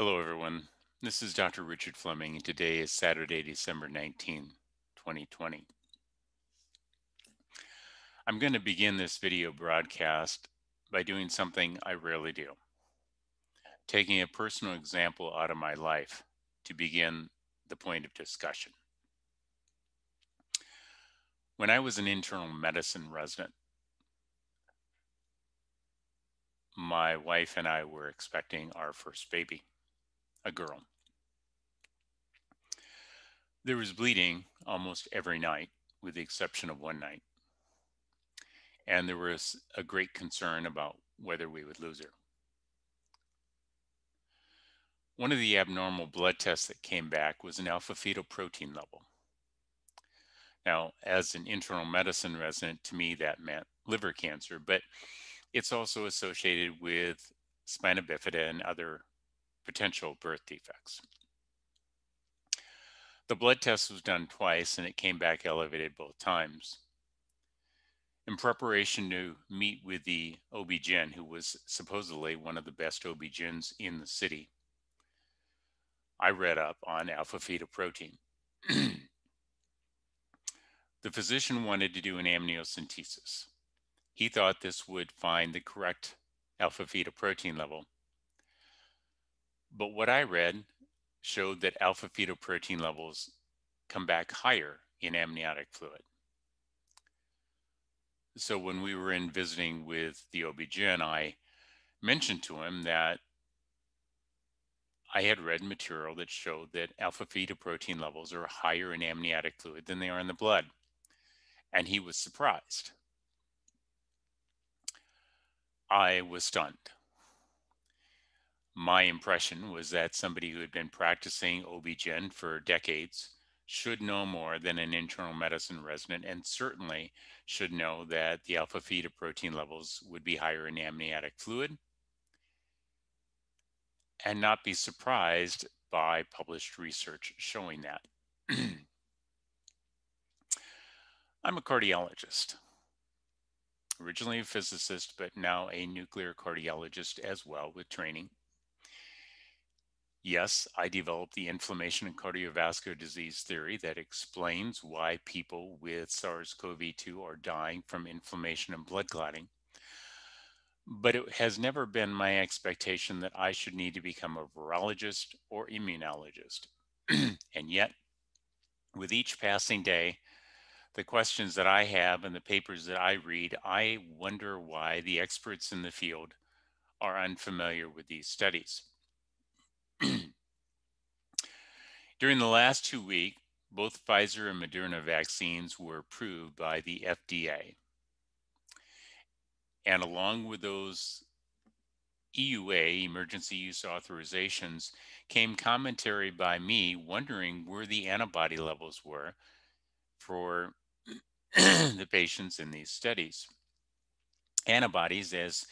Hello, everyone. This is Dr. Richard Fleming, and today is Saturday, December 19, 2020. I'm going to begin this video broadcast by doing something I rarely do, taking a personal example out of my life to begin the point of discussion. When I was an internal medicine resident, my wife and I were expecting our first baby a girl. There was bleeding almost every night, with the exception of one night. And there was a great concern about whether we would lose her. One of the abnormal blood tests that came back was an alpha fetoprotein level. Now, as an internal medicine resident, to me that meant liver cancer, but it's also associated with spina bifida and other potential birth defects. The blood test was done twice and it came back elevated both times. In preparation to meet with the OB-GYN, who was supposedly one of the best OB-GYNs in the city, I read up on alpha fetoprotein. the physician wanted to do an amniocentesis. He thought this would find the correct alpha fetoprotein level but what I read showed that alpha fetoprotein levels come back higher in amniotic fluid. So when we were in visiting with the OB-GYN, I mentioned to him that I had read material that showed that alpha fetoprotein levels are higher in amniotic fluid than they are in the blood. And he was surprised. I was stunned my impression was that somebody who had been practicing OB-GYN for decades should know more than an internal medicine resident and certainly should know that the alpha fetoprotein levels would be higher in amniotic fluid and not be surprised by published research showing that. I'm a cardiologist, originally a physicist, but now a nuclear cardiologist as well with training. Yes, I developed the inflammation and cardiovascular disease theory that explains why people with SARS CoV 2 are dying from inflammation and blood clotting. But it has never been my expectation that I should need to become a virologist or immunologist. and yet, with each passing day, the questions that I have and the papers that I read, I wonder why the experts in the field are unfamiliar with these studies. During the last two weeks, both Pfizer and Moderna vaccines were approved by the FDA. And along with those EUA, emergency use authorizations, came commentary by me wondering where the antibody levels were for the patients in these studies. Antibodies, as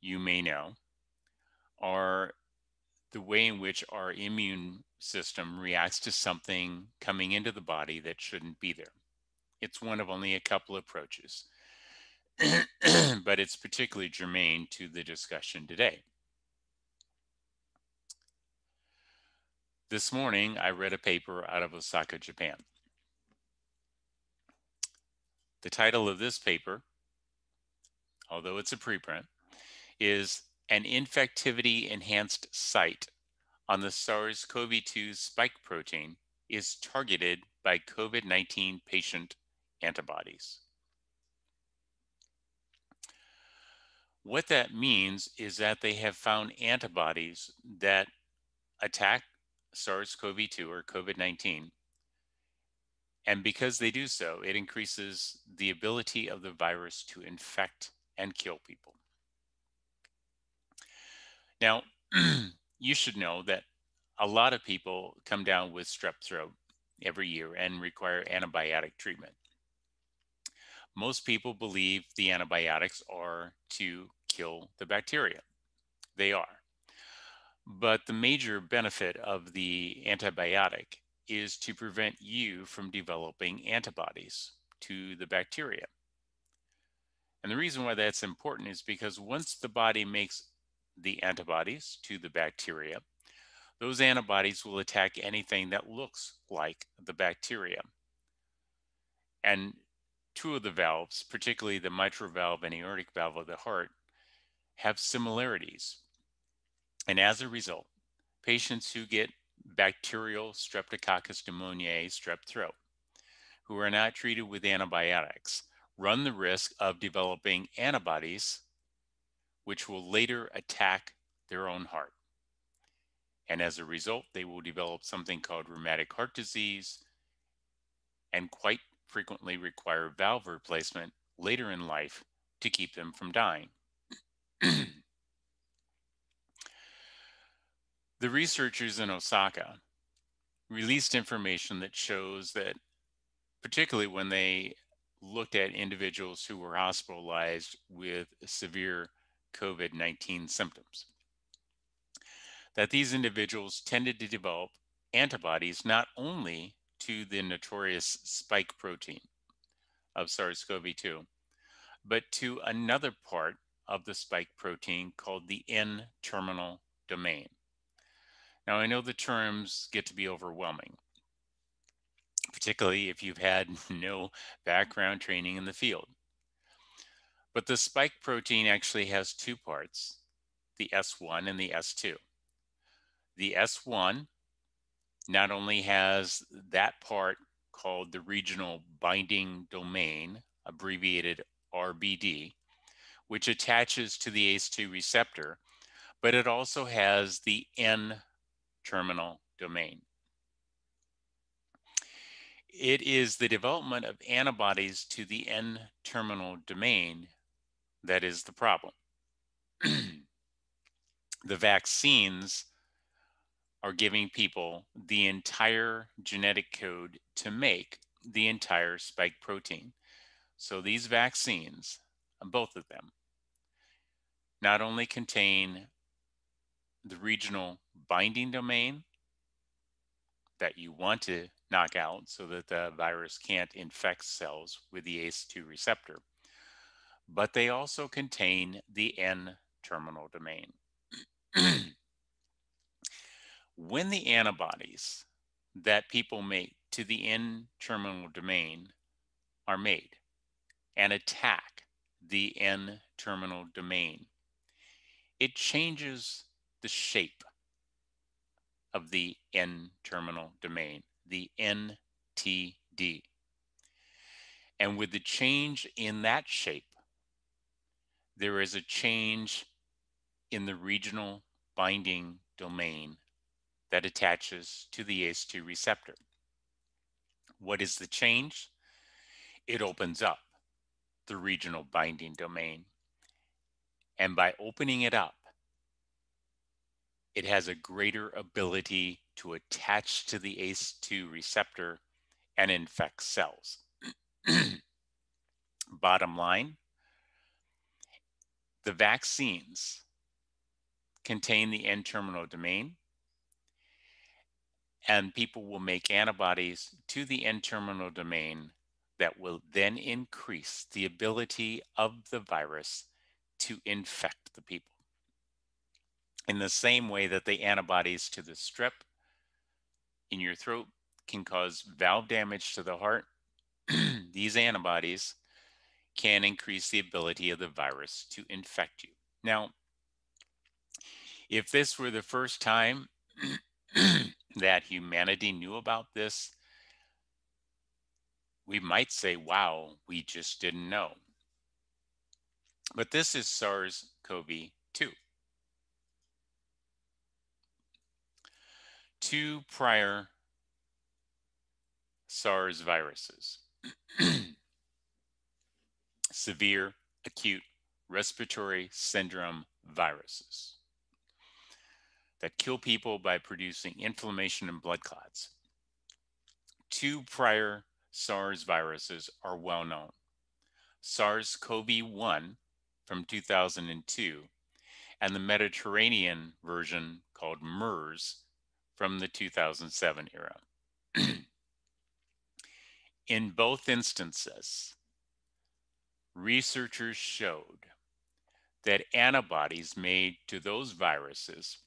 you may know, are the way in which our immune system reacts to something coming into the body that shouldn't be there. It's one of only a couple approaches, but it's particularly germane to the discussion today. This morning, I read a paper out of Osaka, Japan. The title of this paper, although it's a preprint, is an infectivity enhanced site on the SARS CoV 2 spike protein is targeted by COVID 19 patient antibodies. What that means is that they have found antibodies that attack SARS CoV 2 or COVID 19. And because they do so, it increases the ability of the virus to infect and kill people. Now, you should know that a lot of people come down with strep throat every year and require antibiotic treatment. Most people believe the antibiotics are to kill the bacteria. They are. But the major benefit of the antibiotic is to prevent you from developing antibodies to the bacteria. And the reason why that's important is because once the body makes the antibodies to the bacteria, those antibodies will attack anything that looks like the bacteria. And two of the valves, particularly the mitral valve and aortic valve of the heart, have similarities. And as a result, patients who get bacterial streptococcus pneumoniae strep throat, who are not treated with antibiotics, run the risk of developing antibodies which will later attack their own heart. And as a result, they will develop something called rheumatic heart disease and quite frequently require valve replacement later in life to keep them from dying. the researchers in Osaka released information that shows that, particularly when they looked at individuals who were hospitalized with severe COVID 19 symptoms, that these individuals tended to develop antibodies not only to the notorious spike protein of SARS CoV 2, but to another part of the spike protein called the N terminal domain. Now, I know the terms get to be overwhelming, particularly if you've had no background training in the field. But the spike protein actually has two parts the S1 and the S2. The S1 not only has that part called the regional binding domain, abbreviated RBD, which attaches to the ACE2 receptor, but it also has the N terminal domain. It is the development of antibodies to the N terminal domain that is the problem. the vaccines are giving people the entire genetic code to make the entire spike protein. So these vaccines, both of them, not only contain the regional binding domain that you want to knock out so that the virus can't infect cells with the ACE2 receptor, but they also contain the N terminal domain. when the antibodies that people make to the N terminal domain are made and attack the N terminal domain, it changes the shape of the N terminal domain, the NTD. And with the change in that shape, there is a change in the regional binding domain that attaches to the ACE2 receptor. What is the change? It opens up the regional binding domain. And by opening it up, it has a greater ability to attach to the ACE2 receptor and infect cells. Bottom line the vaccines contain the N terminal domain and people will make antibodies to the N-terminal domain that will then increase the ability of the virus to infect the people. In the same way that the antibodies to the strep in your throat can cause valve damage to the heart, these antibodies can increase the ability of the virus to infect you. Now, if this were the first time that humanity knew about this, we might say, wow, we just didn't know. But this is SARS CoV 2. Two prior SARS viruses severe acute respiratory syndrome viruses that kill people by producing inflammation and blood clots. Two prior SARS viruses are well known SARS CoV 1 from 2002 and the Mediterranean version called MERS from the 2007 era. In both instances, researchers showed that antibodies made to those viruses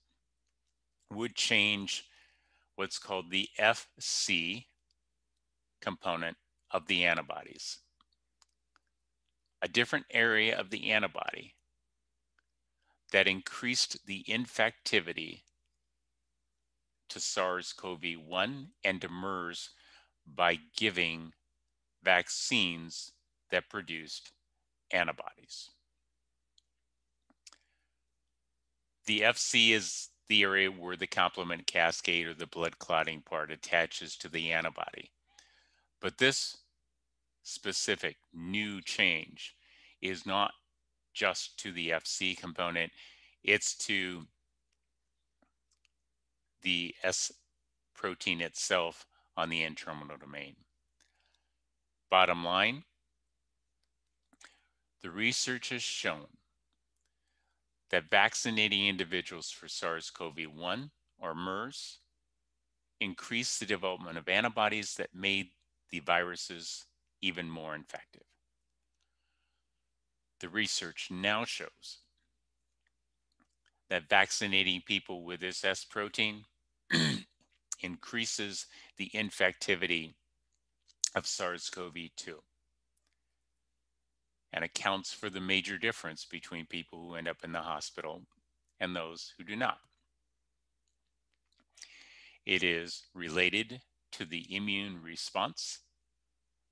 would change what's called the FC component of the antibodies. A different area of the antibody that increased the infectivity to SARS CoV 1 and to MERS by giving vaccines that produced antibodies. The FC is the area where the complement cascade or the blood clotting part attaches to the antibody. But this specific new change is not just to the FC component, it's to the S protein itself on the N-terminal domain. Bottom line, the research has shown that vaccinating individuals for SARS-CoV-1 or MERS increased the development of antibodies that made the viruses even more infective. The research now shows that vaccinating people with this S protein increases the infectivity of SARS CoV 2 and accounts for the major difference between people who end up in the hospital and those who do not. It is related to the immune response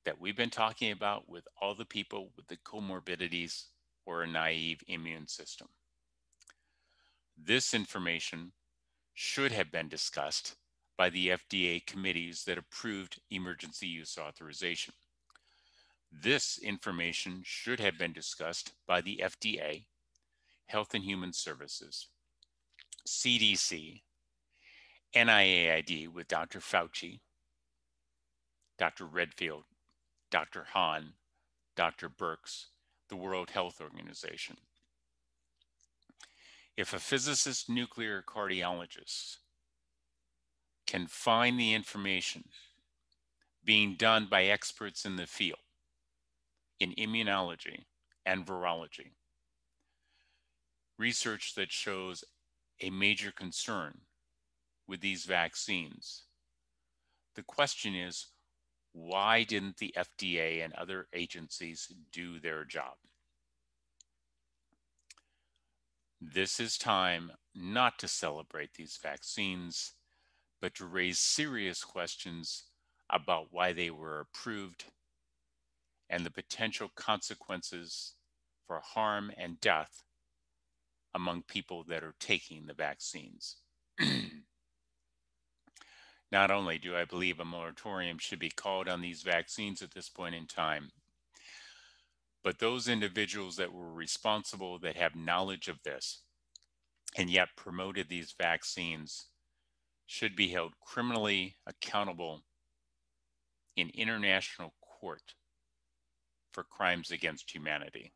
that we've been talking about with all the people with the comorbidities or a naive immune system. This information should have been discussed by the FDA committees that approved emergency use authorization. This information should have been discussed by the FDA, Health and Human Services, CDC, NIAID with Dr. Fauci, Dr. Redfield, Dr. Hahn, Dr. Birx, the World Health Organization. If a physicist nuclear cardiologist can find the information being done by experts in the field in immunology and virology, research that shows a major concern with these vaccines. The question is why didn't the FDA and other agencies do their job? This is time not to celebrate these vaccines, but to raise serious questions about why they were approved and the potential consequences for harm and death among people that are taking the vaccines. Not only do I believe a moratorium should be called on these vaccines at this point in time, but those individuals that were responsible that have knowledge of this and yet promoted these vaccines should be held criminally accountable in international court for crimes against humanity.